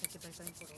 이렇게 발사인 거로